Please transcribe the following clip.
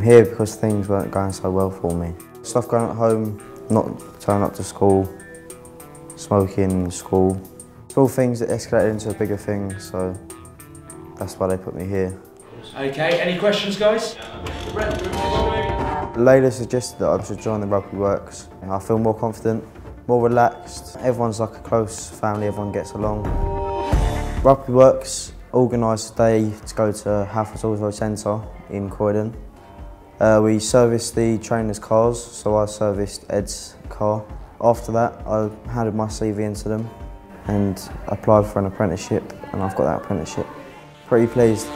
here because things weren't going so well for me. Stuff going at home, not turning up to school, smoking in school. Small things that escalated into a bigger thing, so that's why they put me here. Okay, any questions, guys? Layla suggested that I should join the Rugby Works. I feel more confident, more relaxed. Everyone's like a close family, everyone gets along. Rugby Works organised a day to go to Halfords Allswell Centre in Croydon. Uh, we serviced the trainers' cars, so I serviced Ed's car. After that, I handed my CV into them and applied for an apprenticeship, and I've got that apprenticeship. Pretty pleased.